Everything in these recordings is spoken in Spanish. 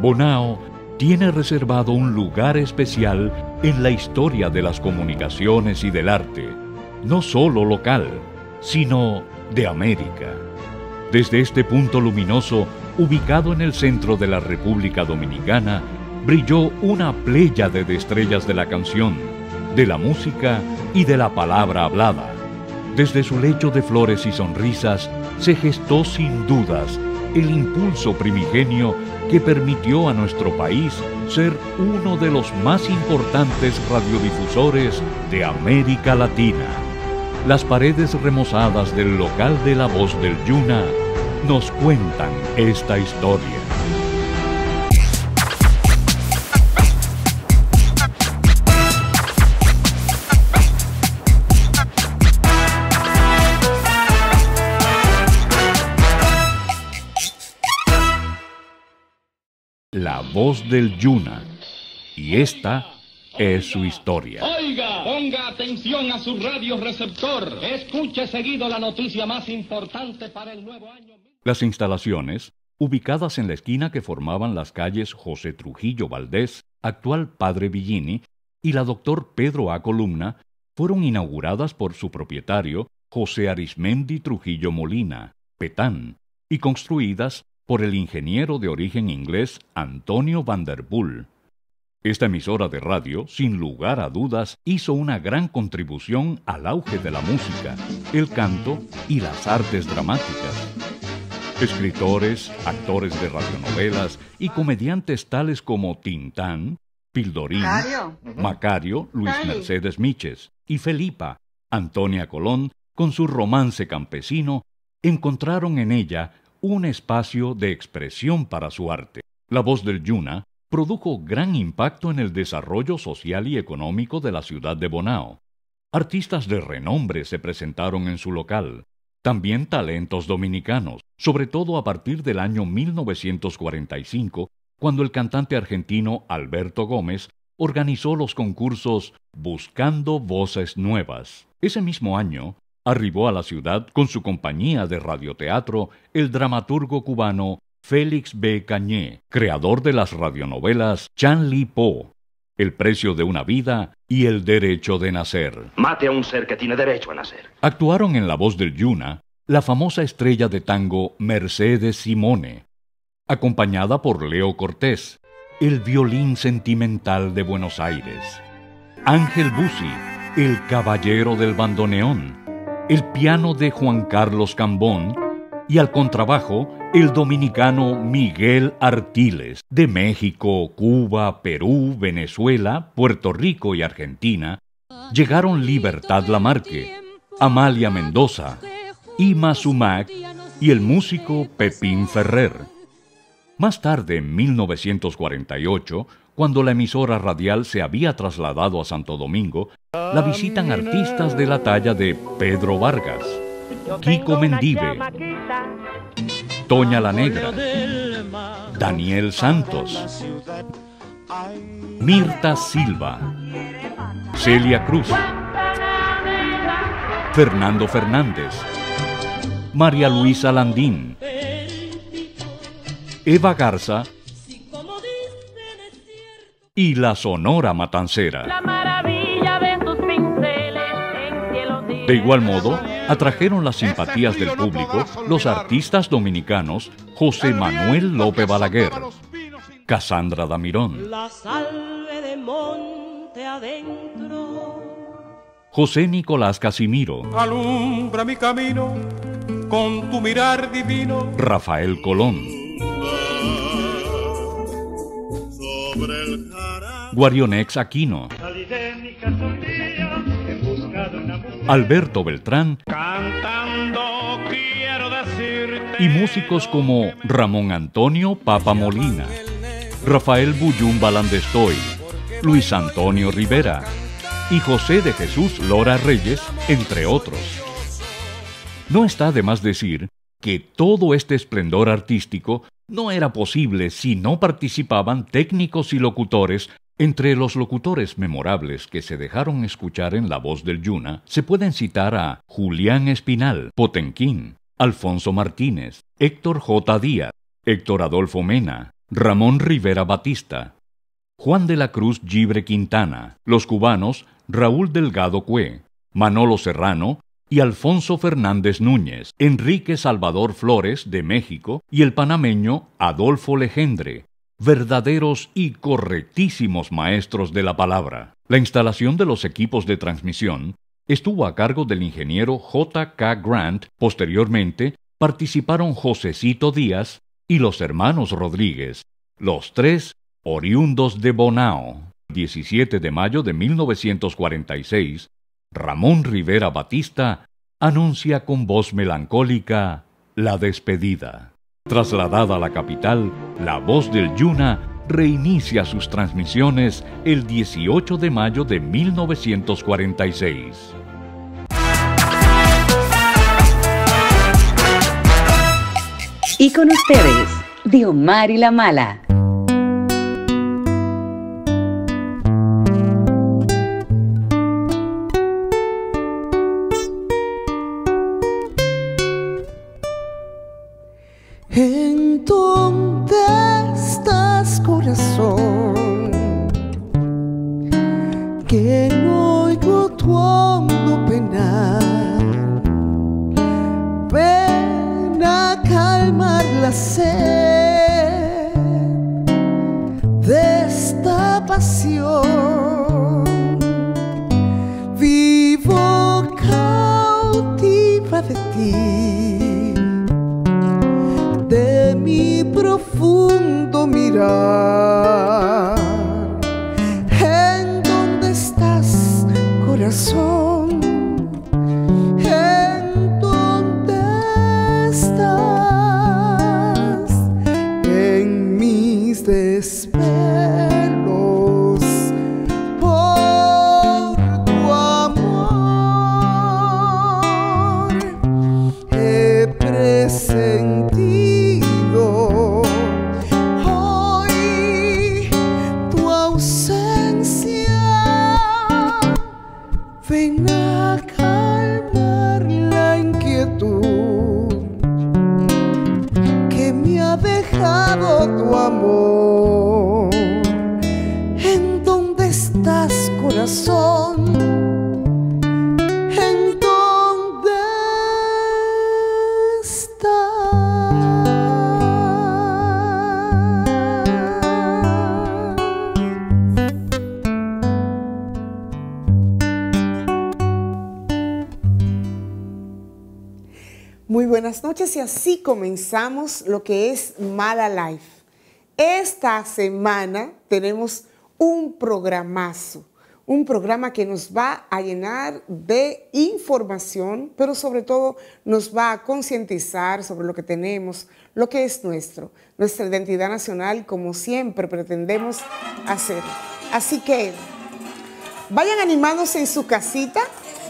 Bonao tiene reservado un lugar especial en la historia de las comunicaciones y del arte, no solo local, sino de América. Desde este punto luminoso, ubicado en el centro de la República Dominicana, brilló una playa de estrellas de la canción, de la música y de la palabra hablada. Desde su lecho de flores y sonrisas se gestó sin dudas el impulso primigenio que permitió a nuestro país ser uno de los más importantes radiodifusores de América Latina. Las paredes remozadas del local de la voz del Yuna nos cuentan esta historia. La voz del Yuna. Y esta es su historia. Oiga, ponga atención a su radio receptor. Escuche seguido la noticia más importante para el nuevo año. Las instalaciones, ubicadas en la esquina que formaban las calles José Trujillo Valdés, actual Padre Villini, y la Doctor Pedro A. Columna, fueron inauguradas por su propietario, José Arismendi Trujillo Molina, Petán, y construidas por el ingeniero de origen inglés Antonio Vanderpool. Esta emisora de radio, sin lugar a dudas, hizo una gran contribución al auge de la música, el canto y las artes dramáticas. Escritores, actores de radionovelas y comediantes tales como Tintán, Pildorín, Macario, Luis Mercedes Miches y Felipa, Antonia Colón, con su romance campesino, encontraron en ella un espacio de expresión para su arte. La voz del Yuna produjo gran impacto en el desarrollo social y económico de la ciudad de Bonao. Artistas de renombre se presentaron en su local, también talentos dominicanos, sobre todo a partir del año 1945, cuando el cantante argentino Alberto Gómez organizó los concursos Buscando Voces Nuevas. Ese mismo año, arribó a la ciudad con su compañía de radioteatro el dramaturgo cubano Félix B. Cañé, creador de las radionovelas Chan Li Po, El precio de una vida y El derecho de nacer. Mate a un ser que tiene derecho a nacer. Actuaron en la voz del Yuna la famosa estrella de tango Mercedes Simone, acompañada por Leo Cortés, el violín sentimental de Buenos Aires, Ángel Bussi, el caballero del bandoneón, el piano de Juan Carlos Cambón y al contrabajo el dominicano Miguel Artiles. De México, Cuba, Perú, Venezuela, Puerto Rico y Argentina llegaron Libertad Lamarque, Amalia Mendoza, Ima Sumac y el músico Pepín Ferrer. Más tarde, en 1948, cuando la emisora radial se había trasladado a Santo Domingo, la visitan artistas de la talla de Pedro Vargas, Kiko Mendive, Toña la Negra, Daniel Santos, Mirta Silva, Celia Cruz, Fernando Fernández, María Luisa Landín, Eva Garza y la Sonora Matancera. De igual modo, atrajeron las simpatías del público los artistas dominicanos José Manuel López Balaguer, Casandra Damirón, José Nicolás Casimiro, Alumbra mi camino con tu mirar divino, Rafael Colón, Guarionex Aquino, Alberto Beltrán cantando quiero decirte. y músicos como Ramón Antonio Papa Molina, Rafael Bullún Balandestoy, Luis Antonio Rivera y José de Jesús Lora Reyes, entre otros. No está de más decir que todo este esplendor artístico no era posible si no participaban técnicos y locutores. Entre los locutores memorables que se dejaron escuchar en la voz del Yuna, se pueden citar a Julián Espinal, Potenquín, Alfonso Martínez, Héctor J. Díaz, Héctor Adolfo Mena, Ramón Rivera Batista, Juan de la Cruz Gibre Quintana, los cubanos Raúl Delgado Cue, Manolo Serrano y Alfonso Fernández Núñez, Enrique Salvador Flores de México y el panameño Adolfo Legendre, verdaderos y correctísimos maestros de la palabra. La instalación de los equipos de transmisión estuvo a cargo del ingeniero J. K. Grant. Posteriormente, participaron Josecito Díaz y los hermanos Rodríguez, los tres oriundos de Bonao. 17 de mayo de 1946, Ramón Rivera Batista anuncia con voz melancólica la despedida. Trasladada a la capital, la voz del Yuna reinicia sus transmisiones el 18 de mayo de 1946. Y con ustedes, Diomar y la Mala. Comenzamos lo que es Mala Life. Esta semana tenemos un programazo, un programa que nos va a llenar de información, pero sobre todo nos va a concientizar sobre lo que tenemos, lo que es nuestro, nuestra identidad nacional, como siempre pretendemos hacer. Así que vayan animándose en su casita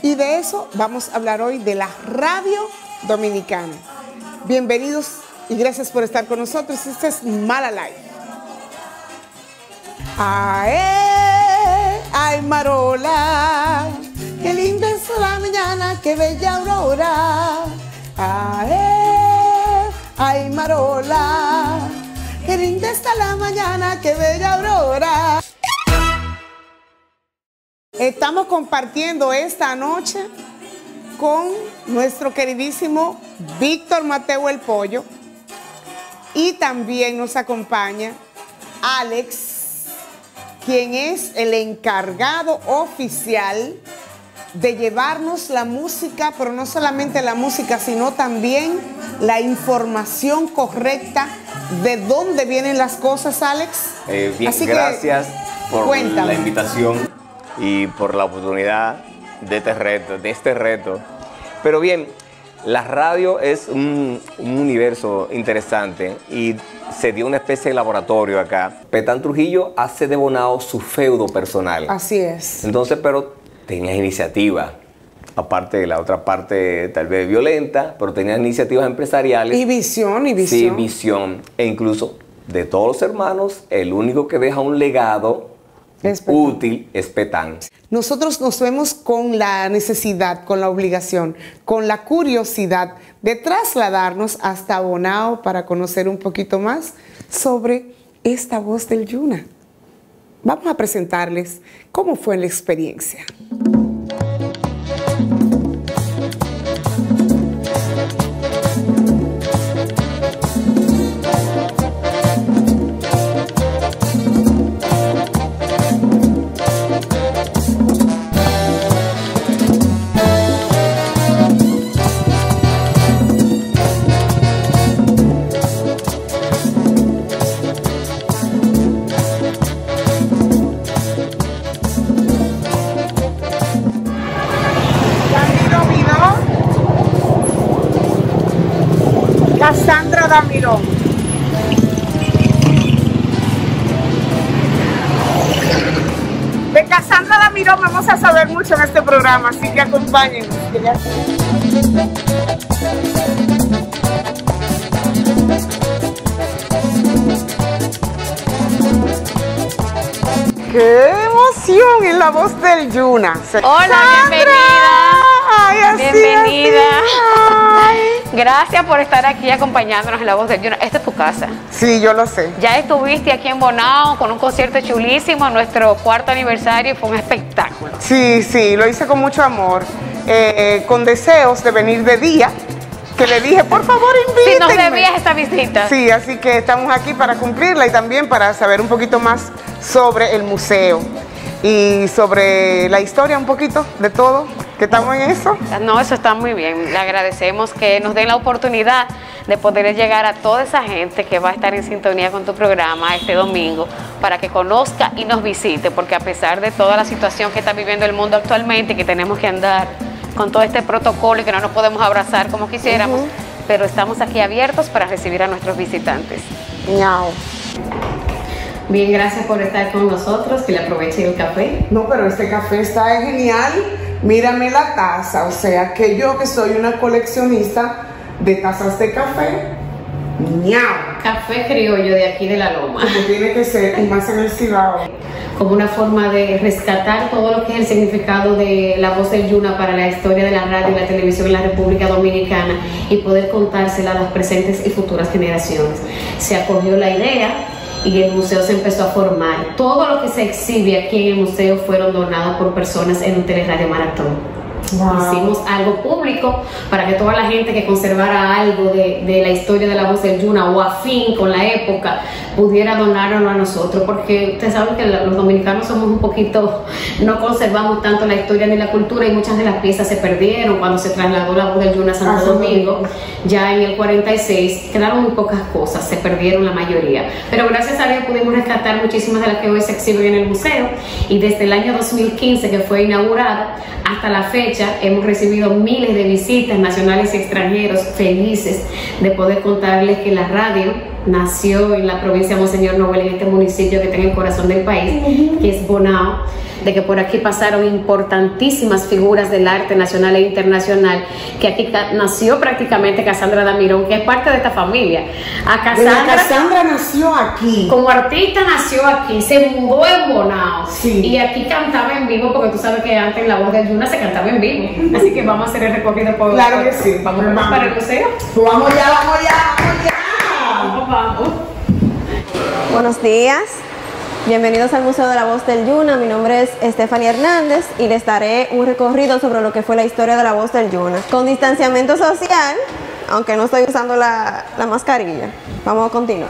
y de eso vamos a hablar hoy de la radio dominicana. Bienvenidos y gracias por estar con nosotros. Este es Mala Life. Ay, ay, Marola, qué linda es la mañana, qué bella aurora. Ay, ay, Marola, qué linda está la mañana, qué bella aurora. Estamos compartiendo esta noche con nuestro queridísimo Víctor Mateo el Pollo y también nos acompaña Alex, quien es el encargado oficial de llevarnos la música, pero no solamente la música, sino también la información correcta de dónde vienen las cosas, Alex. Eh, bien, Así que, gracias por cuéntame. la invitación y por la oportunidad de este reto, de este reto. Pero bien, la radio es un, un universo interesante y se dio una especie de laboratorio acá. Petán Trujillo hace de Bonao su feudo personal. Así es. Entonces, pero tenía iniciativa. Aparte de la otra parte tal vez violenta, pero tenía iniciativas empresariales. Y visión, y Sí, visión. visión. E incluso de todos los hermanos, el único que deja un legado Es útil es Petán. Nosotros nos vemos con la necesidad, con la obligación, con la curiosidad de trasladarnos hasta Bonao para conocer un poquito más sobre esta voz del Yuna. Vamos a presentarles cómo fue la experiencia. Programa, así que acompáñenos. que ¡Qué emoción en la voz del Yuna! Hola, ¡Sandra! bienvenida. Ay, así, Bienvenida. así. Ay. Gracias por estar aquí acompañándonos en La Voz del Yuna. Esta es tu casa. Sí, yo lo sé. Ya estuviste aquí en Bonao con un concierto chulísimo, nuestro cuarto aniversario, fue un espectáculo. Sí, sí, lo hice con mucho amor, eh, con deseos de venir de día, que le dije, por favor, Si invítenme. nos debías esta visita. Sí, así que estamos aquí para cumplirla y también para saber un poquito más sobre el museo y sobre la historia un poquito de todo, que estamos en eso. No, eso está muy bien. Le agradecemos que nos den la oportunidad de poder llegar a toda esa gente que va a estar en sintonía con tu programa este domingo para que conozca y nos visite, porque a pesar de toda la situación que está viviendo el mundo actualmente, que tenemos que andar con todo este protocolo y que no nos podemos abrazar como quisiéramos, pero estamos aquí abiertos para recibir a nuestros visitantes. Ñao. Bien, gracias por estar con nosotros, que le aprovechen el café. No, pero este café está genial. Mírame la taza, o sea que yo que soy una coleccionista de tazas de café, ñao, Café criollo de aquí de la Loma. como tiene que ser, y más en el Cibao. como una forma de rescatar todo lo que es el significado de la voz del Yuna para la historia de la radio y la televisión en la República Dominicana y poder contársela a las presentes y futuras generaciones. Se acogió la idea y el museo se empezó a formar. Todo lo que se exhibe aquí en el museo fueron donados por personas en un teleradio maratón. Wow. Hicimos algo público para que toda la gente que conservara algo de, de la historia de la voz del Yuna o afín con la época pudiera donarlo a nosotros, porque ustedes saben que los dominicanos somos un poquito, no conservamos tanto la historia ni la cultura y muchas de las piezas se perdieron cuando se trasladó la voz del Yuna a Ah, Santo sí. Domingo. Ya en el 46 quedaron muy pocas cosas, se perdieron la mayoría. Pero gracias a Dios pudimos rescatar muchísimas de las que hoy se exhiben en el museo y desde el año 2015 que fue inaugurado hasta la fecha hemos recibido miles de visitas nacionales y extranjeros felices de poder contarles que la radio nació en la provincia de Monseñor Noel, en este municipio que está en el corazón del país, que es Bonao, de que por aquí pasaron importantísimas figuras del arte nacional e internacional, que aquí nació prácticamente Cassandra Damirón, que es parte de esta familia. A Doña Cassandra, Cassandra nació aquí. como artista nació aquí, se mudó en Bonao Sí. y aquí cantaba en vivo porque tú sabes que antes en la voz de Yuna se cantaba en vivo. Así que vamos a hacer el recorrido por Claro que sí. Vamos, Vamos. para el museo. Vamos ya, vamos ya, vamos ya. Vamos, vamos. Buenos días, bienvenidos al Museo de la Voz del Yuna. Mi nombre es Stephanie Hernández y les daré un recorrido sobre lo que fue la historia de la Voz del Yuna. Con distanciamiento social, aunque no estoy usando la, la mascarilla. Vamos a continuar.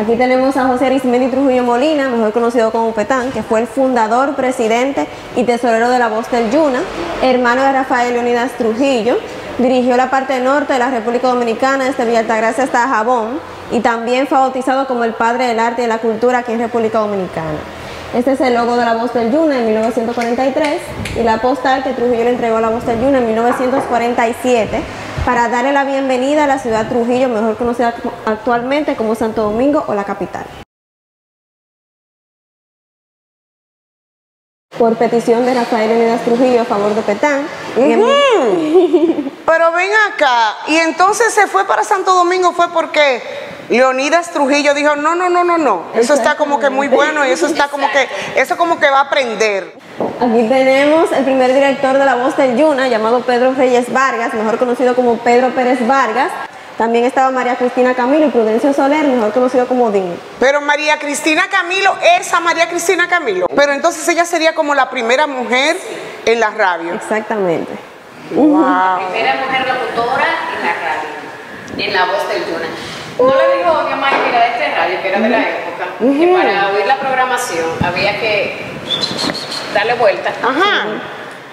Aquí tenemos a José Arismendi Trujillo Molina, mejor conocido como Petán, que fue el fundador, presidente y tesorero de la Voz del Yuna, hermano de Rafael Leonidas Trujillo. Dirigió la parte norte de la República Dominicana, desde Villa Altagracia hasta Jabón, y también fue bautizado como el padre del arte y de la cultura aquí en República Dominicana. Este es el logo de la Voz del Yuna en 1943 y la postal que Trujillo le entregó a la Voz del Yuna en 1947 para darle la bienvenida a la ciudad Trujillo, mejor conocida actualmente como Santo Domingo o la capital. Por petición de Rafael Leonidas Trujillo a favor de Petán, el- Pero ven acá, y entonces se fue para Santo Domingo fue porque Leonidas Trujillo dijo, no, no, no, no, no, eso está como que muy bueno y eso está como que, eso como que va a aprender. Aquí tenemos el primer director de la voz del Yuna, llamado Pedro Reyes Vargas, mejor conocido como Pedro Pérez Vargas. También estaba María Cristina Camilo y Prudencio Soler, mejor conocido como Dini. Pero María Cristina Camilo, esa María Cristina Camilo. Pero entonces ella sería como la primera mujer en la radio. Exactamente. Wow. Primera mujer locutora en la radio, en la voz del Yuna. No le dijo a mamá que era de este radio, que era de la época, que para oír la programación había que darle vuelta. Ajá.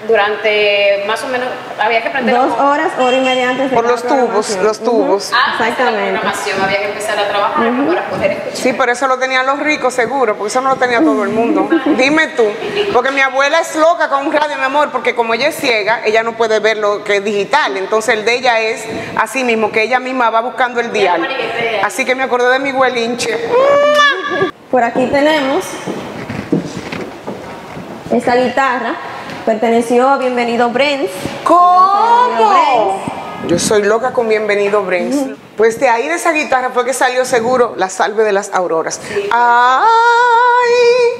Durante más o menos, había que prender Dos horas, hora y media antes de Por los tubos, los tubos. Antes de la Exactamente. programación había que empezar a trabajar para poder escuchar. Sí, pero eso lo tenían los ricos seguro, porque eso no lo tenía todo el mundo. Dime tú, porque mi abuela es loca con un radio, mi amor, porque como ella es ciega, ella no puede ver lo que es digital. Entonces el de ella es así mismo, que ella misma va buscando el dial. Así que me acordé de mi abuelinche. Por aquí tenemos esta guitarra, perteneció a Bienvenido Brens. ¿Cómo? Yo soy loca con Bienvenido Brens. Pues de ahí de esa guitarra fue que salió seguro la salve de las auroras. Ay,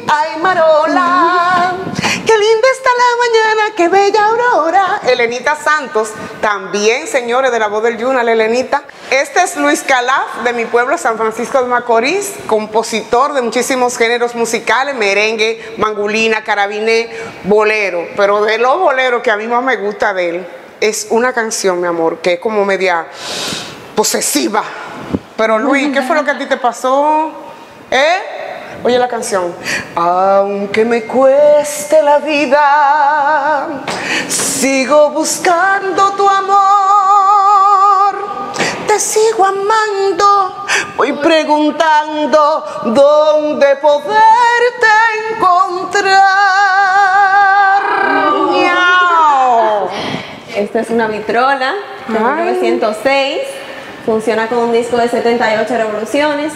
ay, Marola, qué linda está la mañana, qué bella aurora. Elenita Santos, también señores de la voz del Yuna, la Elenita. Este es Luis Calaf, de mi pueblo, San Francisco de Macorís, compositor de muchísimos géneros musicales, merengue, mangulina, carabiné, bolero. Pero de los boleros que a mí más me gusta de él, es una canción, mi amor, que es como media posesiva. Pero Luis, ¿qué fue lo que a ti te pasó? ¿Eh? Oye la canción. Aunque me cueste la vida, sigo buscando tu amor. Te sigo amando, voy preguntando dónde poderte encontrar. Miau. Esta es una vitrola de Ay. 1906. Funciona con un disco de 78 revoluciones.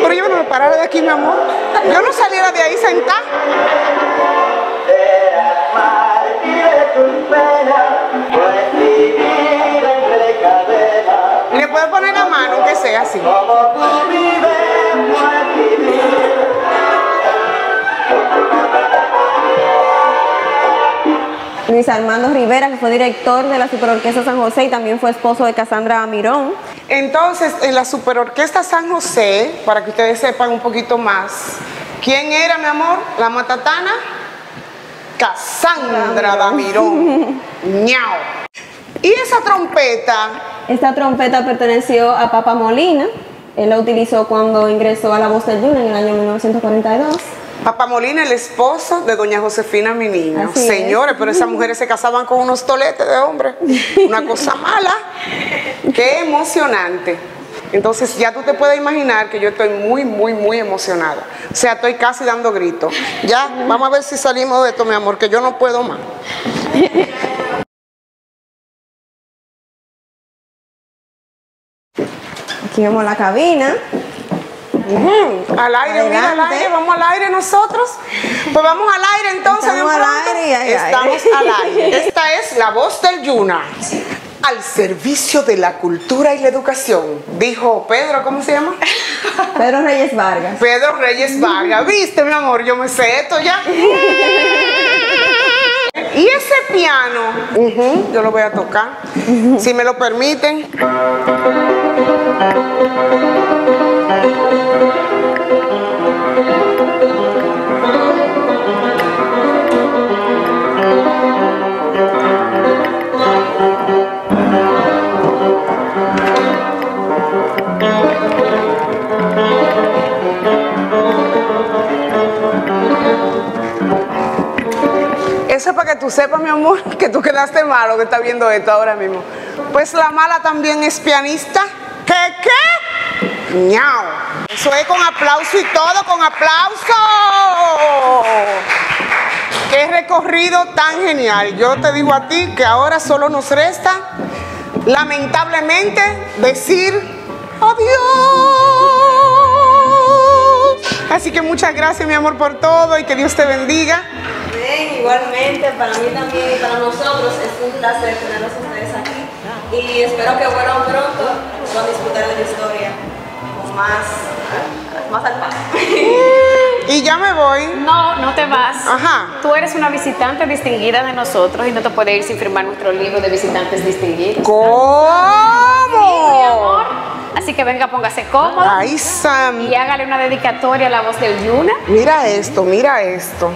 Pero yo no me parara de aquí, mi amor. Yo no saliera de ahí sentada. Sea así. Luis Armando Rivera, que fue director de la Superorquesta San José y también fue esposo de Cassandra Mirón. Entonces, en la Superorquesta San José, para que ustedes sepan un poquito más, ¿quién era, mi amor? La matatana. Cassandra Damirón. Ñao. Y esa trompeta, Esta trompeta perteneció a Papa Molina. Él la utilizó cuando ingresó a la voz del Yuna en el año 1942. Papá Molina, el esposo de doña Josefina, mi niño. Así es. Señores, pero esas mujeres se casaban con unos toletes de hombre. Una cosa mala. Qué emocionante. Entonces ya tú te puedes imaginar que yo estoy muy, muy, muy emocionada. O sea, estoy casi dando gritos. Ya, vamos a ver si salimos de esto, mi amor, que yo no puedo más. Aquí vemos la cabina. Al aire, mira, al Adelante. aire, vamos al aire nosotros. Pues vamos al aire entonces. de un Estamos al aire y Estamos aire. al aire. Esta es la voz del Yuna. Al servicio de la cultura y la educación. Dijo Pedro, ¿cómo se llama? Pedro Reyes Vargas. Pedro Reyes Vargas. ¿Viste, mi amor? Yo me sé esto ya. Y ese piano, yo lo voy a tocar, si me lo permiten. Que tú sepas, mi amor, que tú quedaste malo que estás viendo esto ahora mismo. Pues la mala también es pianista. ¿Qué qué? Ñao. Eso es con aplauso y todo, con aplauso. Qué recorrido tan genial. Yo te digo a ti que ahora solo nos resta, lamentablemente, decir adiós. Así que muchas gracias, mi amor, por todo y que Dios te bendiga. Igualmente, para mí también y para nosotros es un placer tenerlos a ustedes aquí. y espero que vuelvan pronto con disfrutar de la historia con más, más al paso. Y ya me voy. No, no te vas. Ajá. Tú eres una visitante distinguida de nosotros y no te puedes ir sin firmar nuestro libro de visitantes distinguidos. ¿Cómo? Sí, mi amor. Así que venga, póngase cómodo Ay, Sam. y hágale una dedicatoria a la voz del Yuna. Mira esto, mira esto.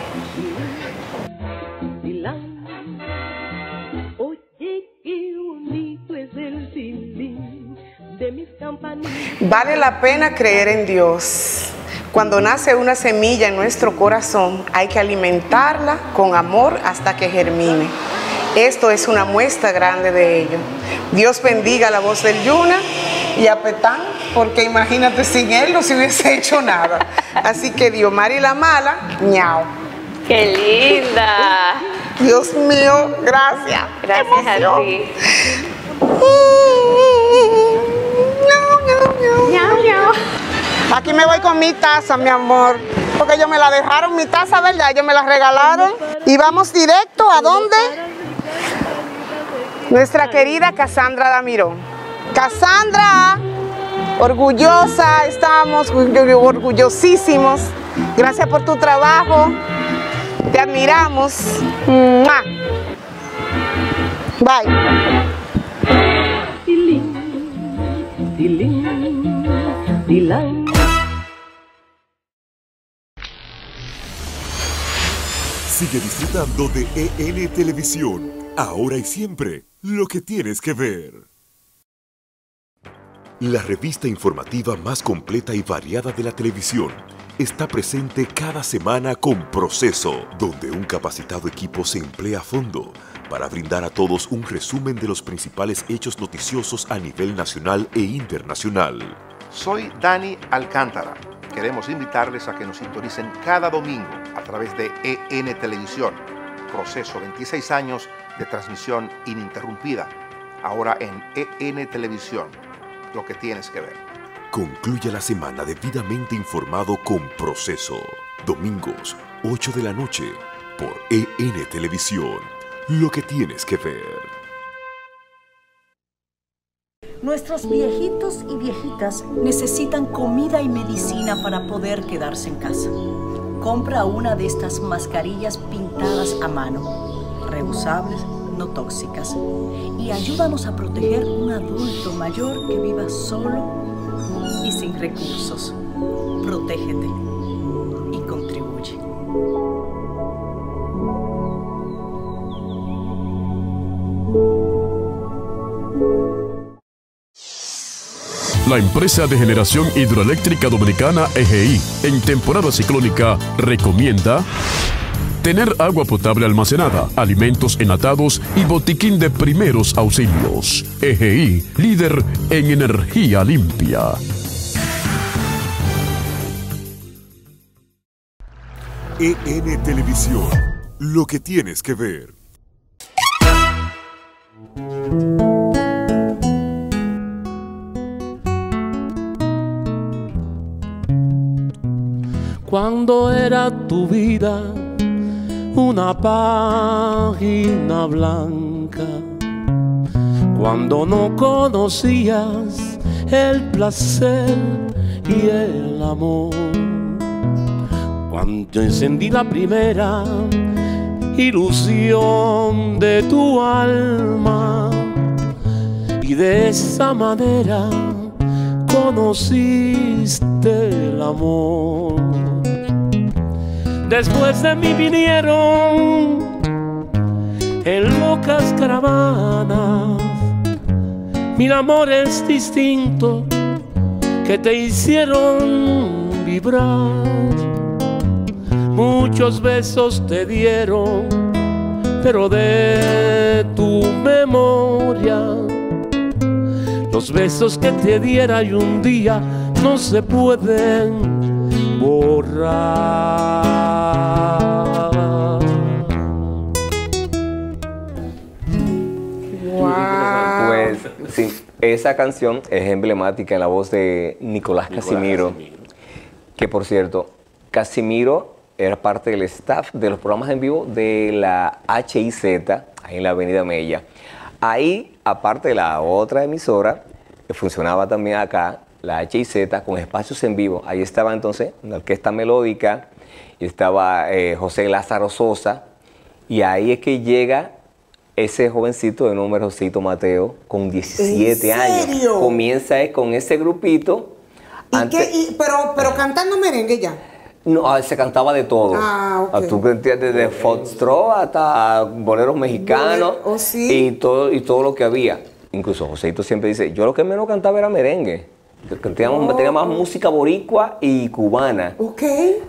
Vale la pena creer en Dios. Cuando nace una semilla en nuestro corazón, hay que alimentarla con amor hasta que germine. Esto es una muestra grande de ello. Dios bendiga la voz del Yuna y a Petán, porque imagínate, sin él no se hubiese hecho nada. Así que Diomar y la mala, ñao. ¡Qué linda! Dios mío, gracias. Gracias a ti. Aquí me voy con mi taza, mi amor. Porque ellos me la dejaron, mi taza, ¿verdad? Ellos me la regalaron. Y vamos directo a dónde? Nuestra querida Cassandra Damirón. Cassandra, orgullosa, estamos orgullosísimos. Gracias por tu trabajo. Te admiramos. Bye. Sigue disfrutando de EN Televisión, ahora y siempre, lo que tienes que ver. La revista informativa más completa y variada de la televisión está presente cada semana con Proceso, donde un capacitado equipo se emplea a fondo para brindar a todos un resumen de los principales hechos noticiosos a nivel nacional e internacional. Soy Dani Alcántara. Queremos invitarles a que nos sintonicen cada domingo a través de EN Televisión. Proceso 26 años de transmisión ininterrumpida. Ahora en EN Televisión. Lo que tienes que ver. Concluye la semana debidamente informado con Proceso. Domingos, 8 de la noche, por EN Televisión. Lo que tienes que ver. Nuestros viejitos y viejitas necesitan comida y medicina para poder quedarse en casa. Compra una de estas mascarillas pintadas a mano, reusables, no tóxicas, y ayúdanos a proteger un adulto mayor que viva solo y sin recursos. Protégete y contribuye. La empresa de generación hidroeléctrica dominicana EGI, en temporada ciclónica, recomienda tener agua potable almacenada, alimentos enlatados y botiquín de primeros auxilios. EGI, líder en energía limpia. EN Televisión. Lo que tienes que ver. Cuando era tu vida una página blanca, cuando no conocías el placer y el amor, cuando encendí la primera ilusión de tu alma. Y de esa manera conociste el amor. Después de mí vinieron en locas caravanas mil amores distintos que te hicieron vibrar. Muchos besos te dieron, pero de tu memoria los besos que te diera y un día no se pueden borrar. Pues sí, esa canción es emblemática en la voz de Nicolás, Casimiro, que por cierto, Casimiro era parte del staff de los programas en vivo de la HIZ, ahí en la Avenida Mella. Ahí aparte de la otra emisora, que funcionaba también acá, la HIZ, con espacios en vivo. Ahí estaba entonces la orquesta melódica, y estaba eh, José Lázaro Sosa, y ahí es que llega ese jovencito de nombre Josito Mateo, con 17 ¿En años. serio? Comienza eh, con ese grupito. ¿Y antes- qué? Y- pero, pero cantando merengue ya. no, ah, se cantaba de todo. Ah, ok. Ah, Tú entiendes, desde foxtrot hasta boleros mexicanos Bolero, oh, sí. y, todo, y todo lo que había. Incluso Joséito siempre dice, yo lo que menos cantaba era merengue. Teníamos, tenía más música boricua y cubana. Ok.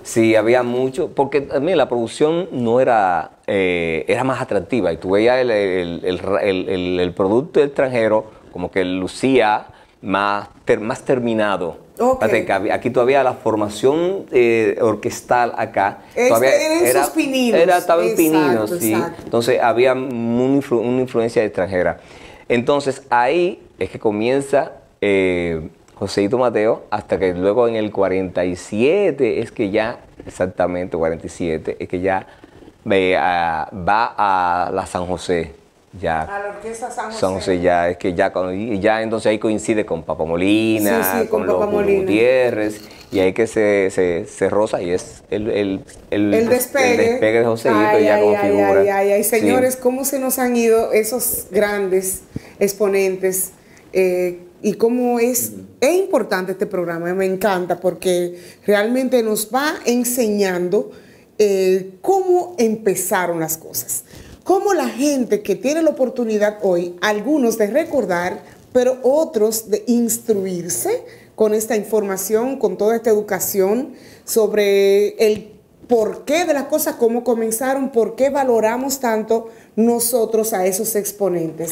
Sí, había mucho, porque también la producción no era, eh, era más atractiva y tú veías el, el- el- el- producto extranjero como que lucía más, ter- más terminado. Ok. Fíjate que había- aquí todavía la formación eh, orquestal acá Este todavía era en sus pininos. Era, estaba en pininos, sí. exacto. Entonces había una, influ- una influencia extranjera. Entonces ahí es que comienza eh, Joséito Mateo, hasta que luego en el 47 es que ya, exactamente 47, es que ya a- va a la San José. Ya. A la orquesta San José. San José ya, es que ya, ya entonces ahí coincide con Papa Molina, Sí, sí, con Papa Molina. Gutiérrez, y ahí que se, se, se roza y es el, el, el, El despegue. de Joséito Ay, ya ay, como ay, figura. Ay, ay, Sí. señores, cómo se nos han ido esos grandes exponentes eh, y cómo es, es importante este programa, me encanta porque realmente nos va enseñando eh, cómo empezaron las cosas. Cómo la gente que tiene la oportunidad hoy, algunos de recordar, pero otros de instruirse con esta información, con toda esta educación sobre el porqué de las cosas, cómo comenzaron, por qué valoramos tanto nosotros a esos exponentes.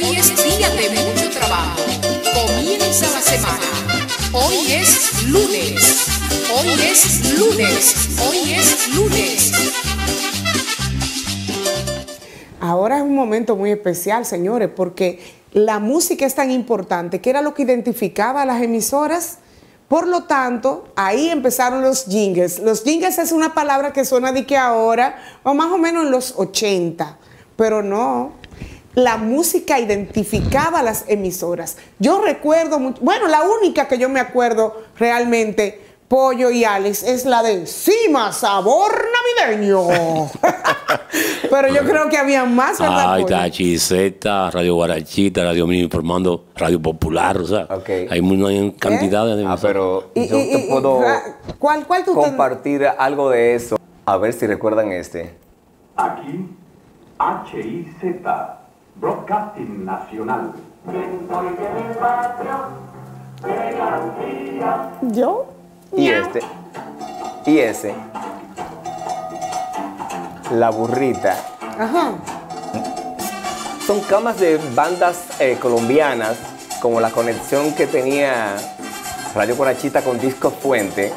Hoy es día de mucho trabajo. Comienza la semana. Hoy es lunes. Hoy es lunes. Hoy es lunes. Ahora es un momento muy especial, señores, porque la música es tan importante que era lo que identificaba a las emisoras. Por lo tanto, ahí empezaron los jingles. Los jingles es una palabra que suena de que ahora, o más o menos en los 80, pero no. La música identificaba a las emisoras. Yo recuerdo, mucho- bueno, la única que yo me acuerdo realmente, Pollo y Alex, es la de Cima Sabor Navideño. pero yo creo que había más, ¿verdad? Ay, está Chiseta, Radio Guarachita, Radio Mini Informando, Radio Popular, o sea, hay muy cantidad de Ah, pero Y- yo y- te y- puedo ¿Cuál, cuál tú ten- compartir algo de eso. A ver si recuerdan este. Aquí, HIZ, Broadcasting Nacional. ¿Yo? Y este. Y ese. La burrita. Ajá. Son camas de bandas eh, colombianas, como la conexión que tenía Radio Corachita con Disco Fuente,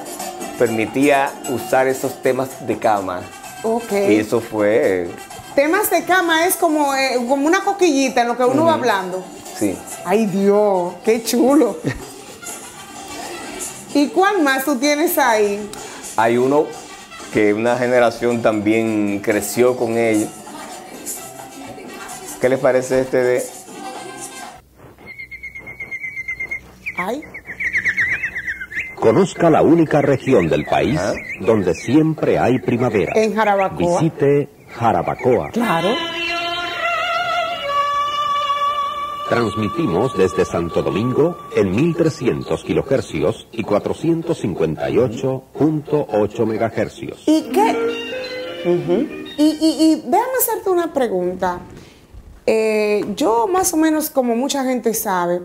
permitía usar esos temas de cama. Ok. Y eso fue, eh, Temas de cama es como, eh, como una coquillita en lo que uno va hablando. sí. Ay Dios, qué chulo. ¿Y cuál más tú tienes ahí? Hay uno que una generación también creció con ellos. ¿Qué les parece este de Ay. Conozca la única región del país donde siempre hay primavera. En Jarabacoa. Visite Jarabacoa. Claro. Transmitimos desde Santo Domingo en 1300 kilohercios y 458.8 megahercios. ¿Y qué? Y, y, y déjame hacerte una pregunta. Eh, yo más o menos como mucha gente sabe,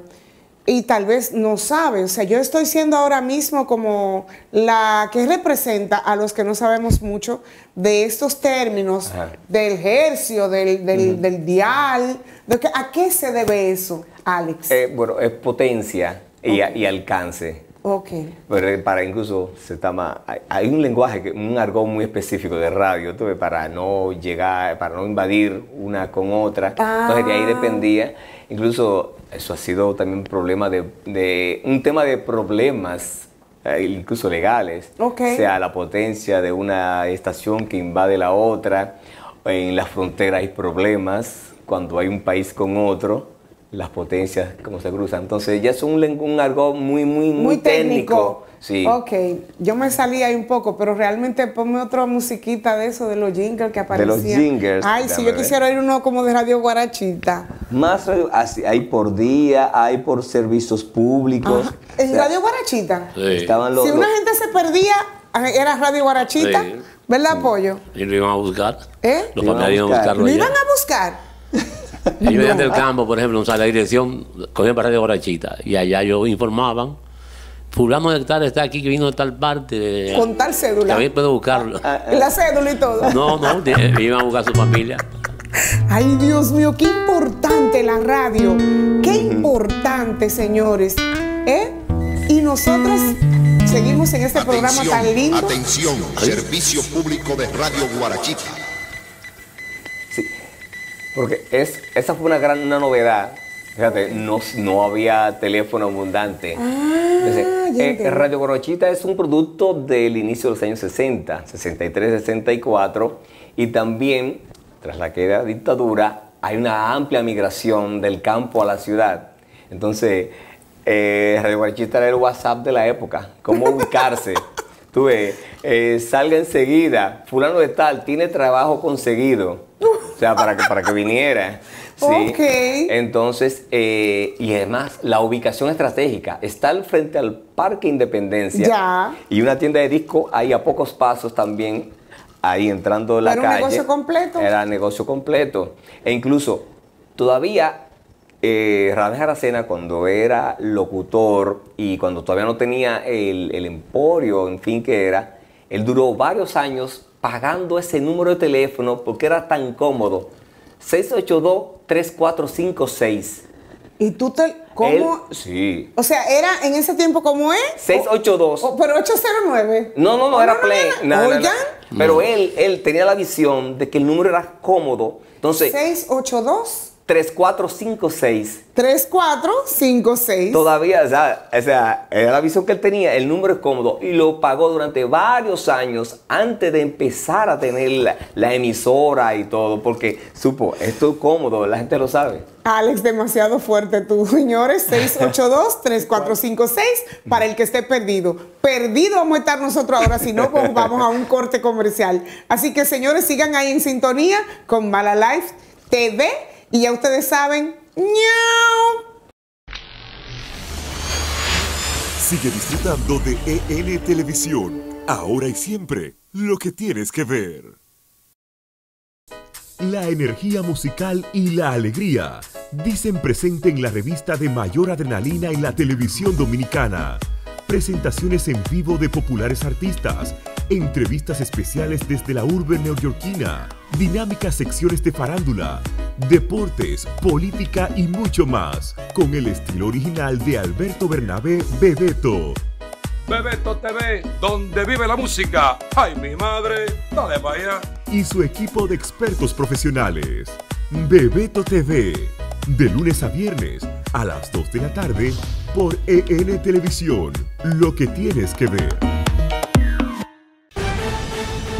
y tal vez no sabe, o sea, yo estoy siendo ahora mismo como la que representa a los que no sabemos mucho de estos términos, Ajá. del hercio, del, del dial. de que- ¿A qué se debe eso, Alex? Eh, bueno, es potencia y, y alcance. Ok. Pero eh, para incluso se hay, hay un lenguaje, que- un argot muy específico de radio, tú para no llegar, para no invadir una con otra. Entonces de ahí Ah. dependía. Incluso eso ha sido también un problema de, de- un tema de problemas, eh, incluso legales. Ok. O sea, la potencia de una estación que invade la otra. En las fronteras hay problemas cuando hay un país con otro. Las potencias, como se cruzan. Entonces, ya es un, un argot muy, muy, muy, Muy técnico. Sí. Ok, yo me salí ahí un poco, pero realmente ponme otra musiquita de eso, de los jingles que De aparecían. los jingles, Ay, si yo ver. quisiera oír uno como de Radio Guarachita. Más radio- así, hay por día, hay por servicios públicos. ¿En O sea, Radio Guarachita? Estaban los, si una los- gente se perdía, ah, era Radio Guarachita, Sí. ¿verdad, Pollo? Y lo iban a buscar. ¿Eh? Los Lo iban a papás iban a buscar. buscarlo ¿Lo allá. iban a buscar? Venían No. del campo, por ejemplo, o sea, la dirección, cogían para Radio Borachita. Y allá ellos informaban. Fulano de tal está aquí que vino de tal parte. de- Con tal cédula. También puedo buscarlo. La cédula y todo. No, no, de- iban a buscar a su familia. Ay, Dios mío, qué importante la radio. Qué importante, señores. ¿Eh? Y nosotros seguimos en este programa tan lindo. Atención, servicio público de Radio Guarachita. Porque es, esa fue una gran una novedad. Fíjate, no, no había teléfono abundante. Ah, eh. Radio Gorochita es un producto del inicio de los años 60, 63, 64, y también, tras la queda de dictadura, hay una amplia migración del campo a la ciudad. Entonces, eh, Radio Gorochita era el WhatsApp de la época, cómo ubicarse. Tú ves, eh, salga enseguida, fulano de tal, tiene trabajo conseguido. O sea, para que, para que viniera. Sí. Ok. Entonces, eh, y además, la ubicación estratégica. Está al frente al Parque Independencia. Ya. Y una tienda de disco ahí a pocos pasos también, ahí entrando de la Era un calle. negocio completo. Era negocio completo. E incluso, todavía, eh, Radamés Aracena, cuando era locutor y cuando todavía no tenía el, el emporio, en fin, que era, él duró varios años pagando ese número de teléfono porque era tan cómodo. 682-3456. ¿Y tú te... ¿Cómo? Él- sí. O sea, era en ese tiempo como es. 682. O- pero 809. No, no, no, era no, no, play. no. No, no, no. Oigan. Pero él, él tenía la visión de que el número era cómodo. Entonces, 682 3456. 3456. Todavía, o sea, o sea, era la visión que él tenía, el número es cómodo y lo pagó durante varios años antes de empezar a tener la, la emisora y todo, porque supo, esto es cómodo, la gente lo sabe. Alex, demasiado fuerte tú, señores. 682-3456 para el que esté perdido. Perdido vamos a estar nosotros ahora, si no, pues vamos a un corte comercial. Así que, señores, sigan ahí en sintonía con Mala Life TV y ya ustedes saben, ¡ñau! Sigue disfrutando de EN Televisión, ahora y siempre, lo que tienes que ver. La energía musical y la alegría dicen presente en la revista de mayor adrenalina en la televisión dominicana. Presentaciones en vivo de populares artistas, entrevistas especiales desde la urbe neoyorquina, dinámicas secciones de farándula, deportes, política y mucho más, con el estilo original de Alberto Bernabé Bebeto. Bebeto TV, donde vive la música. Ay, mi madre, dale allá. y su equipo de expertos profesionales. Bebeto TV, de lunes a viernes a las 2 de la tarde por EN Televisión, lo que tienes que ver.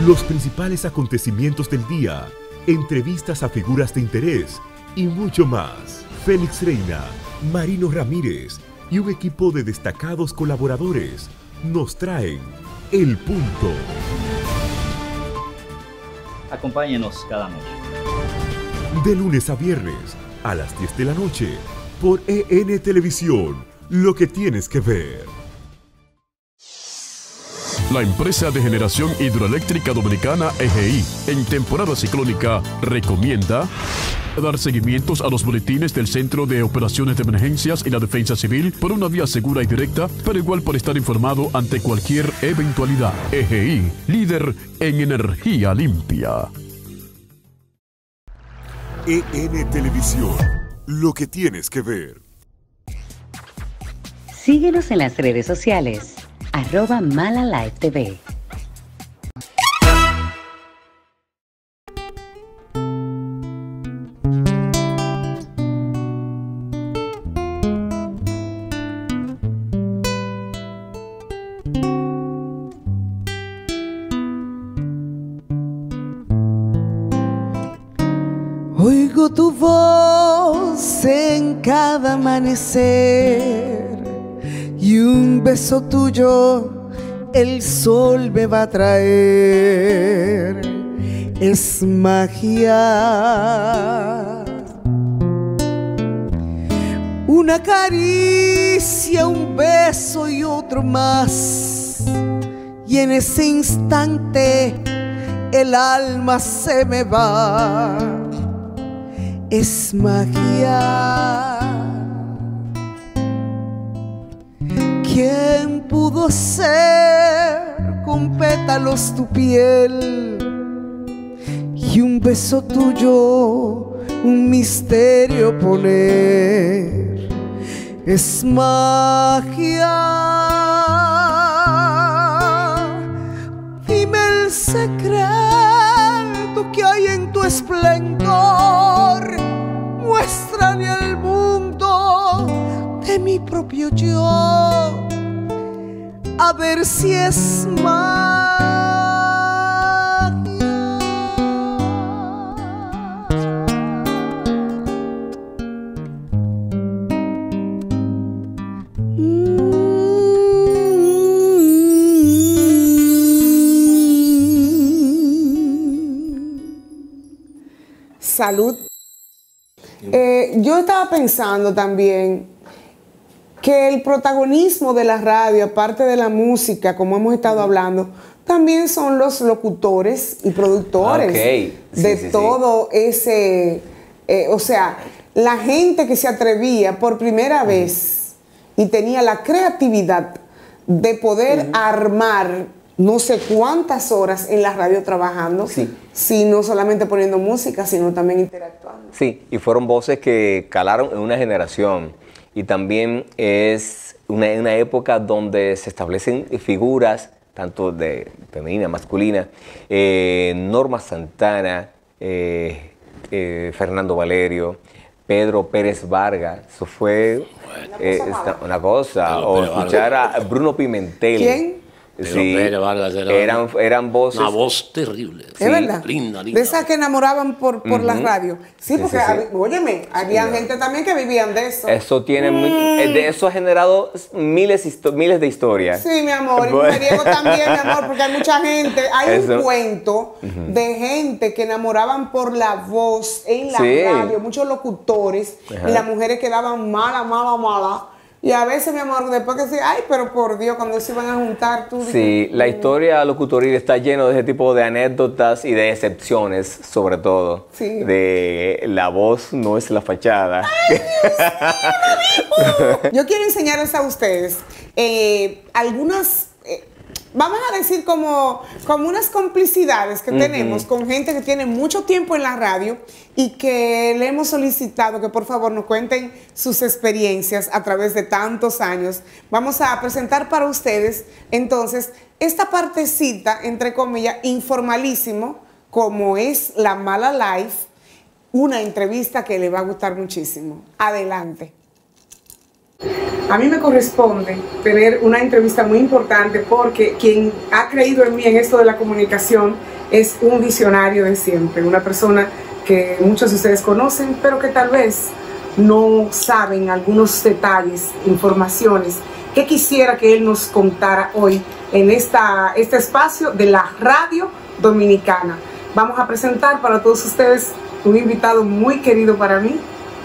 Los principales acontecimientos del día, entrevistas a figuras de interés y mucho más. Félix Reina, Marino Ramírez y un equipo de destacados colaboradores nos traen El Punto. Acompáñenos cada noche. De lunes a viernes a las 10 de la noche por EN Televisión, lo que tienes que ver. La empresa de generación hidroeléctrica dominicana EGI, en temporada ciclónica, recomienda dar seguimientos a los boletines del Centro de Operaciones de Emergencias y la Defensa Civil por una vía segura y directa, pero igual por estar informado ante cualquier eventualidad. EGI, líder en energía limpia. EN Televisión, lo que tienes que ver. Síguenos en las redes sociales, arroba Mala Life TV. El sol me va a traer. Es magia. Una caricia, un beso y otro más. Y en ese instante el alma se me va es magia. ¿Quién pudo ser con pétalos tu piel y un beso tuyo, un misterio poner? Es magia. Dime el secreto que hay en tu esplendor. Muéstrale al mundo de mi propio yo. A ver si es Salud. Eh, yo estaba pensando también que el protagonismo de la radio, aparte de la música, como hemos estado hablando, también son los locutores y productores. Sí, de sí, sí. todo ese, eh, o sea, la gente que se atrevía por primera vez y tenía la creatividad de poder armar no sé cuántas horas en la radio trabajando, sí. no solamente poniendo música, sino también interactuando. Sí, y fueron voces que calaron en una generación. Y también es una, una época donde se establecen figuras, tanto de femenina, masculina, eh, Norma Santana, eh, eh, Fernando Valerio, Pedro Pérez Vargas, eso fue eh, una cosa, o escuchar a. Bruno Pimentel. ¿Quién? Sí, Pérez Vargas era eran, eran voces. Una voz terrible. Es verdad. Linda, linda. De esas que enamoraban por, por la Ujú. radio. Sí, Sí, porque, sí, sí. hab- óyeme, había Sí. gente también que vivían de eso. Eso tiene Mm. eh, de eso ha generado miles, miles de historias. Sí, mi amor, y Bueno. mujeriego también, mi amor, porque hay mucha gente, hay un cuento de gente que enamoraban por la voz en la Sí. radio, muchos locutores, y las mujeres quedaban mala, mala, mala. Y a veces, mi amor, después que sí, ay, pero por Dios, cuando se iban a juntar, tú Sí, la historia locutoril está lleno de ese tipo de anécdotas y de excepciones, sobre todo. Sí. De la voz no es la fachada. Yo quiero enseñarles a ustedes eh, algunas, eh, vamos a decir como, como unas complicidades que tenemos con gente que tiene mucho tiempo en la radio y que le hemos solicitado que por favor nos cuenten sus experiencias a través de tantos años. Vamos a presentar para ustedes entonces esta partecita, entre comillas, informalísimo, como es la mala life, una entrevista que le va a gustar muchísimo. Adelante. A mí me corresponde tener una entrevista muy importante porque quien ha creído en mí en esto de la comunicación es un visionario de siempre, una persona que muchos de ustedes conocen, pero que tal vez no saben algunos detalles, informaciones que quisiera que él nos contara hoy en esta, este espacio de la radio dominicana. Vamos a presentar para todos ustedes un invitado muy querido para mí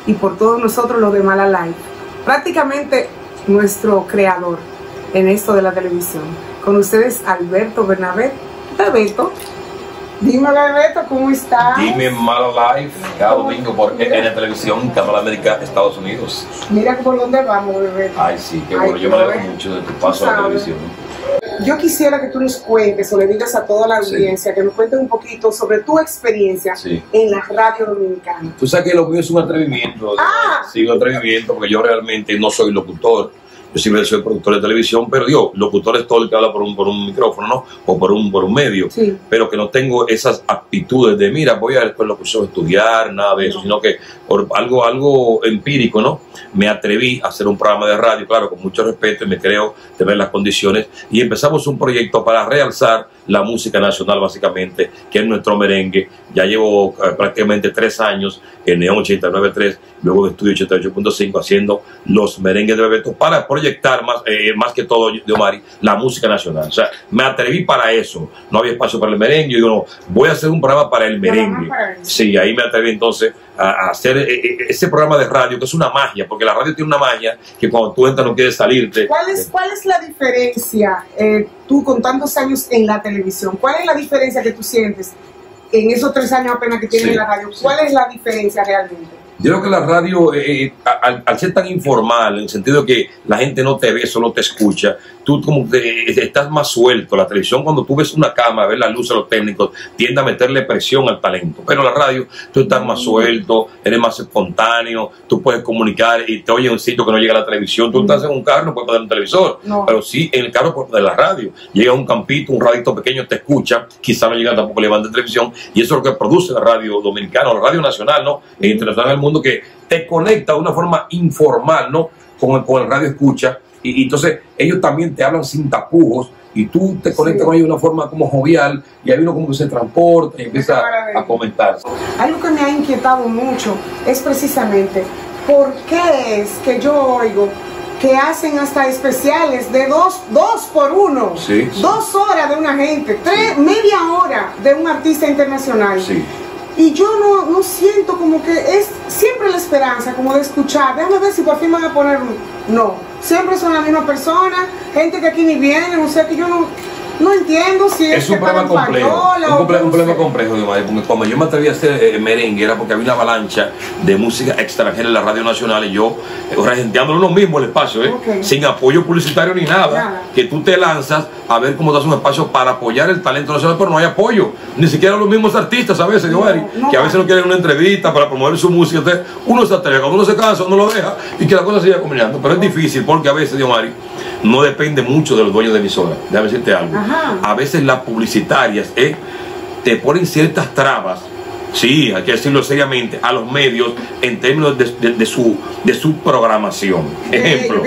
y por todos nosotros los de Mala Life prácticamente nuestro creador en esto de la televisión. Con ustedes, Alberto Bernabé. Alberto, dímelo Alberto, ¿cómo estás? Dime Mala Life, cada domingo por EN Televisión, Canal América, Estados Unidos. Mira por dónde vamos, bebé. Ay, sí, qué Ay, bueno. Yo me alegro mucho de tu paso a la televisión. Yo quisiera que tú nos cuentes o le digas a toda la audiencia que nos cuentes un poquito sobre tu experiencia Sí. en la radio dominicana. Tú sabes que lo mío es un atrevimiento. Ah. Sí, un atrevimiento porque yo realmente no soy locutor. Yo siempre soy productor de televisión, pero digo, locutor es todo el que habla por un, por un micrófono, ¿no? O por un, por un medio, pero que no tengo esas aptitudes de, mira, voy a después locución estudiar, nada de eso, sino que por algo, algo empírico, ¿no? Me atreví a hacer un programa de radio, claro, con mucho respeto y me creo de ver las condiciones, y empezamos un proyecto para realzar la música nacional, básicamente, que es nuestro merengue. Ya llevo eh, prácticamente tres años en Neon 89.3, luego de Estudio 88.5, haciendo los merengues de Bebeto para proyectar más, eh, más que todo de Omari la música nacional. O sea, me atreví para eso. No había espacio para el merengue. Yo no, voy a hacer un programa para el merengue. Sí, ahí me atreví entonces a, hacer eh, ese programa de radio, que es una magia, porque la radio tiene una magia que cuando tú entras no quieres salirte. ¿Cuál es, cuál es la diferencia, tú con tantos años en la televisión, cuál es la diferencia que tú sientes en esos tres años apenas que tienes en la radio? ¿Cuál es la diferencia realmente? Yo creo que la radio, eh, eh, al, ser tan informal, en el sentido de que la gente no te ve, solo te escucha, tú como que estás más suelto. La televisión, cuando tú ves una cámara, ves la luz a los técnicos, tiende a meterle presión al talento. Pero la radio, tú estás más suelto, eres más espontáneo, tú puedes comunicar y te oye en un sitio que no llega a la televisión. Tú estás en un carro, no puedes poner un televisor, pero sí en el carro puedes poner la radio. Llega un campito, un radito pequeño, te escucha, quizá no llega tampoco levante televisión, y eso es lo que produce la radio dominicana, la radio nacional, ¿no? E internacional del mundo, que te conecta de una forma informal, ¿no? Con con el radio escucha y, entonces ellos también te hablan sin tapujos y tú te conectas con ellos de una forma como jovial y ahí uno como que se transporta y empieza a comentar. Algo que me ha inquietado mucho es precisamente por qué es que yo oigo que hacen hasta especiales de dos, dos por uno, dos horas de una gente, tres, media hora de un artista internacional. Y yo no, no siento como que es siempre la esperanza, como de escuchar, déjame ver si por fin van a poner No, siempre son la misma persona, gente que aquí ni viene, o sea que yo no, no entiendo si es, es un problema complejo. Un, problema complejo, porque cuando yo me atreví a hacer eh, merengue era porque había una avalancha de música extranjera en la Radio Nacional y yo eh, regenteándolo uno mismo el espacio, ¿eh? sin apoyo publicitario ni nada, que tú te lanzas a ver cómo das un espacio para apoyar el talento nacional, pero no hay apoyo. Ni siquiera los mismos artistas a veces, que a veces no quieren una entrevista para promover su música. Entonces, uno se atreve, cuando uno se cansa, uno lo deja y que la cosa siga combinando. Pero es difícil porque a veces, Mari, no depende mucho de los dueños de emisora. Déjame decirte algo. A veces las publicitarias eh, te ponen ciertas trabas sí, hay que decirlo seriamente, a los medios en términos de, su, de su programación. Ejemplo.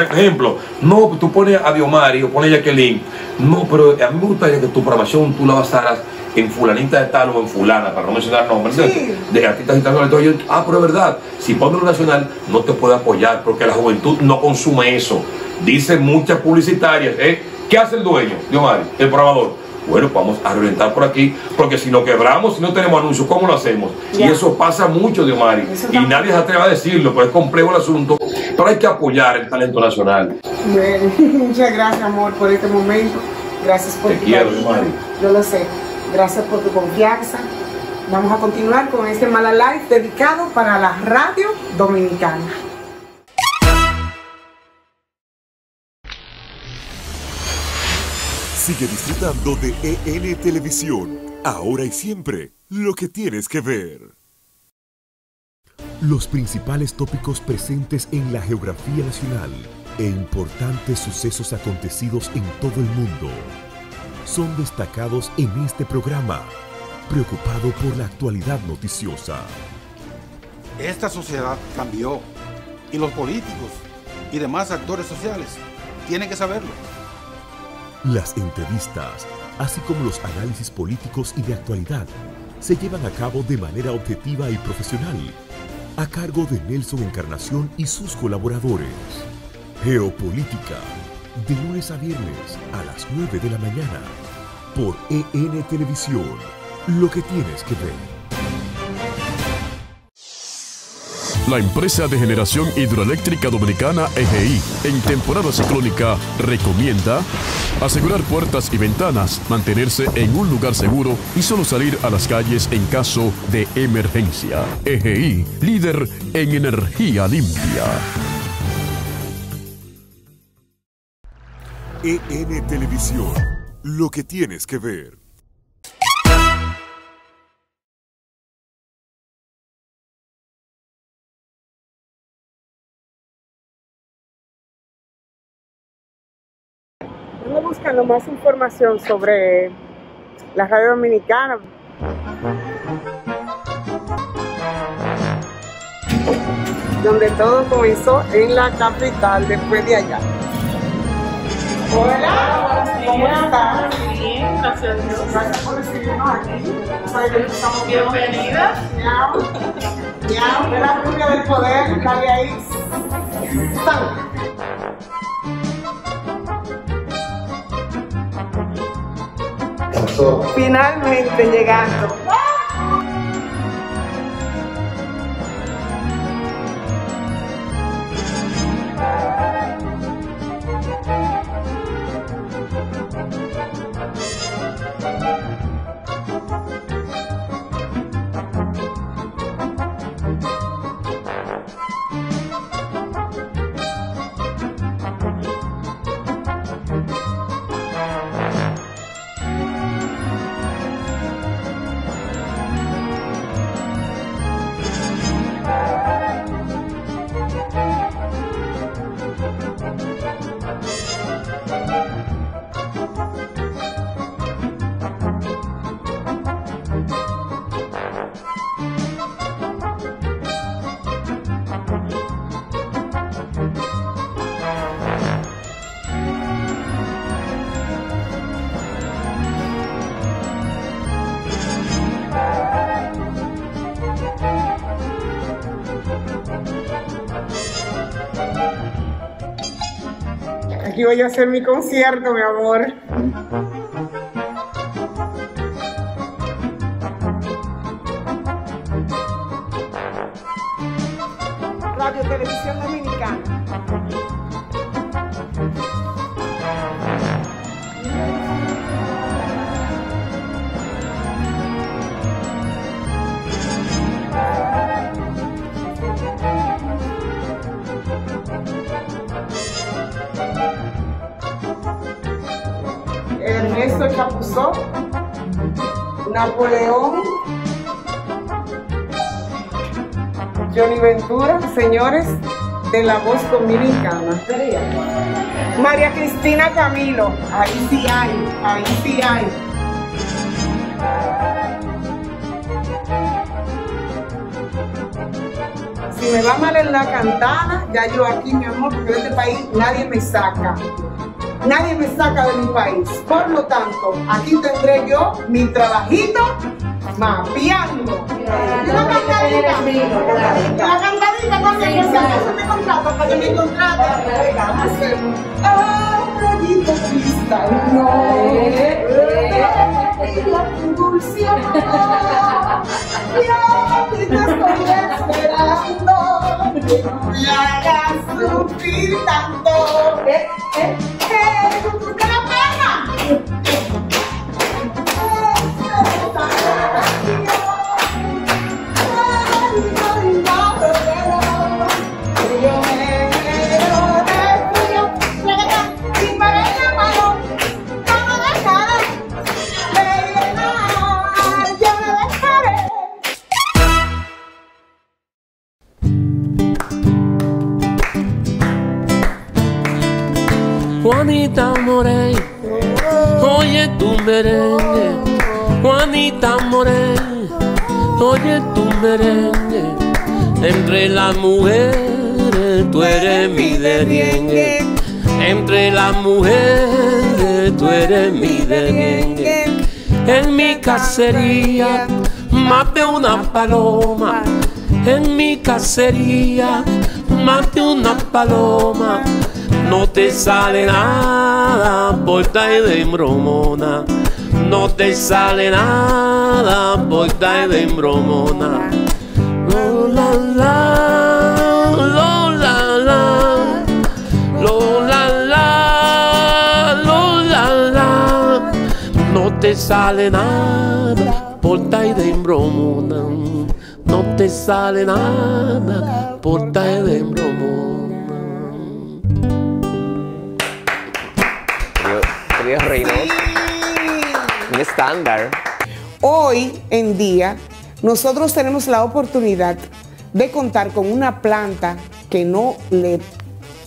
ejemplo, no, tú pones a Diomari o pones a Jacqueline. No, pero a mí me gustaría que tu programación tú la basaras en fulanita de tal o en fulana, para no mencionar nombres, de artistas internacionales. Ah, pero es verdad, si pones lo nacional no te puede apoyar porque la juventud no consume eso. Dicen muchas publicitarias, ¿eh? ¿Qué hace el dueño, Diomari, el programador? Bueno, vamos a reventar por aquí, porque si lo quebramos, si no tenemos anuncios, ¿cómo lo hacemos? Y eso pasa mucho, de Omar, y nadie se atreve a decirlo, pues es complejo el asunto, pero hay que apoyar el talento nacional. Bueno, muchas gracias, amor, por este momento. Gracias por Te tu quiero, Yo lo sé. Gracias por tu confianza. Vamos a continuar con este Mala Life dedicado para la radio dominicana. Sigue disfrutando de EN Televisión, ahora y siempre, lo que tienes que ver. Los principales tópicos presentes en la geografía nacional e importantes sucesos acontecidos en todo el mundo son destacados en este programa, preocupado por la actualidad noticiosa. Esta sociedad cambió y los políticos y demás actores sociales tienen que saberlo. Las entrevistas, así como los análisis políticos y de actualidad, se llevan a cabo de manera objetiva y profesional, a cargo de Nelson Encarnación y sus colaboradores. Geopolítica, de lunes a viernes a las 9 de la mañana, por EN Televisión, lo que tienes que ver. La empresa de generación hidroeléctrica dominicana EGI, en temporada ciclónica, recomienda asegurar puertas y ventanas, mantenerse en un lugar seguro y solo salir a las calles en caso de emergencia. EGI, líder en energía limpia. EN Televisión, lo que tienes que ver. estamos buscando más información sobre la radio dominicana. Donde todo comenzó en la capital, después de allá. Hola, ¿cómo estás? Bien, gracias a Dios. Gracias por recibirnos aquí. Estamos Bienvenidas. Miau. Miau, de la rubia del poder, dale ahí. Finalmente llegando. Voy a hacer mi concierto, mi amor. Señores de la voz dominicana. María Cristina Camilo, ahí sí hay, ahí sí hay. Si me va mal en la cantada, ya yo aquí, mi amor, porque de este país nadie me saca. Nadie me saca de mi país. Por lo tanto, aquí tendré yo mi trabajito mapeando. Una cantadita. La cantadita con mi eso me contrato, me cristal, no. Aquí te estoy esperando. Me hagas sufrir tanto. Eh, eh, eh, ¿qué la? Juanita Morey, oye tu merengue. Juanita Morey, oye tu merengue. Entre las mujeres tú eres mi derriengue. Entre las mujeres tú eres mi derriengue. En mi cacería mate una paloma. En mi cacería mate una paloma. No te sale nada por estar de bromona. No te sale nada por estar de bromona. Lo la la, lo la la, lo la la, lo la la. No te sale nada por estar de bromona. No te sale nada por estar de bromona. Reynoso, un estándar. Hoy en día, nosotros tenemos la oportunidad de contar con una planta que no le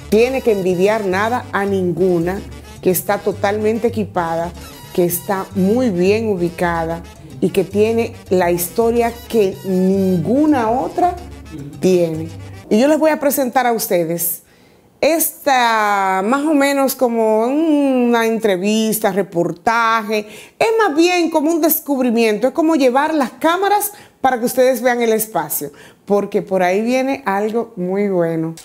tiene que envidiar nada a ninguna que está totalmente equipada, que está muy bien ubicada y que tiene la historia que ninguna otra tiene. Y yo les voy a presentar a ustedes esta más o menos como una entrevista, reportaje, es más bien como un descubrimiento, es como llevar las cámaras para que ustedes vean el espacio, porque por ahí viene algo muy bueno.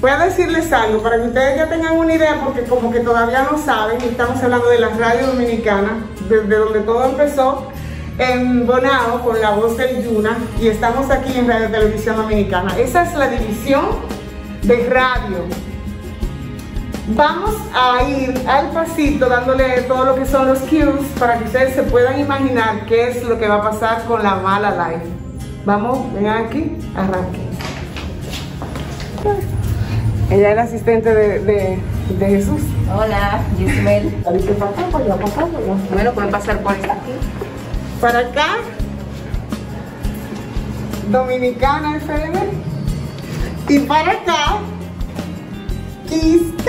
Voy a decirles algo para que ustedes ya tengan una idea, porque como que todavía no saben, estamos hablando de la radio dominicana, desde donde todo empezó, en Bonao con la voz del Yuna y estamos aquí en Radio Televisión Dominicana. Esa es la división de radio. Vamos a ir al pasito dándole todo lo que son los cues para que ustedes se puedan imaginar qué es lo que va a pasar con la mala live. Vamos, vengan aquí, arranque. Ella es la asistente de, de, de Jesús. Hola, Gismel. ¿Qué pasa? Bueno, pueden pasar por esta aquí. Para acá, Dominicana FM. Y para acá, Quistella,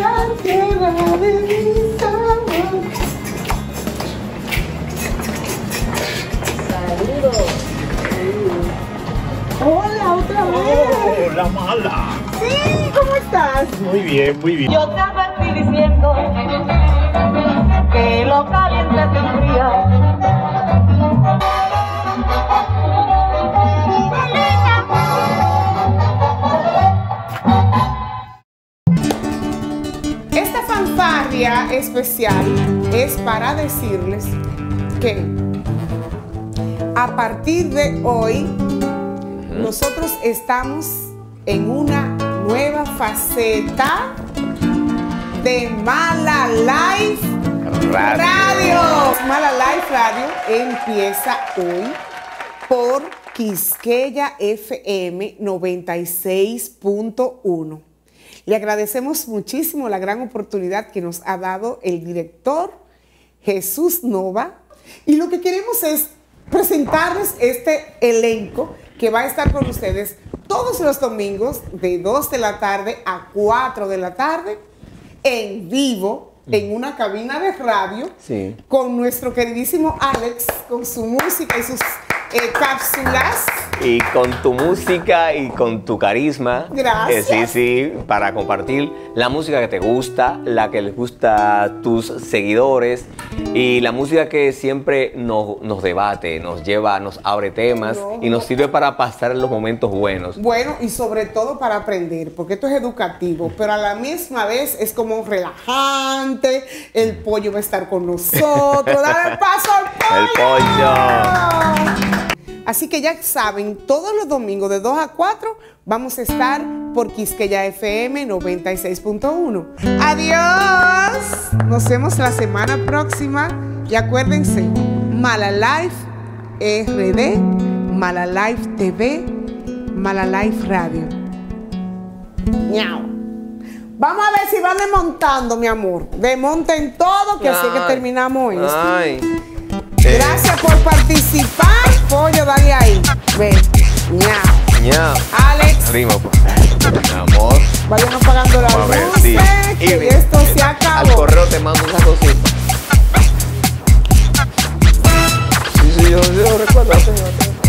la tierra de mis amores. Saludos. Hola, otra vez. Hola, mala. Sí, ¿cómo estás? Muy bien, muy bien. Yo te diciendo que lo caliente te enfría. Esta fanfarria especial es para decirles que a partir de hoy nosotros estamos en una nueva faceta de Mala Life Radio. Mala Life Radio empieza hoy por Quisqueya FM 96.1. Le agradecemos muchísimo la gran oportunidad que nos ha dado el director Jesús Nova y lo que queremos es presentarles este elenco que va a estar con ustedes todos los domingos de 2 de la tarde a 4 de la tarde en vivo en una cabina de radio Sí. con nuestro queridísimo Alex con su música y sus eh, cápsulas. Y con tu música y con tu carisma. Gracias. eh, sí, sí, para compartir la música que te gusta, la que les gusta a tus seguidores y la música que siempre nos, nos debate, nos lleva, nos abre temas y nos sirve para pasar los momentos buenos. Bueno, y sobre todo para aprender, porque esto es educativo, pero a la misma vez es como relajante, el pollo va a estar con nosotros, dale paso al El pollo. Así que ya saben, todos los domingos de 2 a 4 vamos a estar por Quisqueya FM 96.1. Adiós. Nos vemos la semana próxima y acuérdense, Mala Life RD, Mala Life TV, Mala Life Radio. Ñao. Vamos a ver si van desmontando, mi amor. Desmonten todo, que así que Ay, terminamos esto. Ay. Gracias por participar. Pollo, dale ahí. Ve. Ñao. Ya. Alex, Rima, pues. Amor. vayan apagando la luces, sí. que Y- esto se Al acabó. correo te mando una cosita. Sí, sí, yo, yo recuerdo. tengo.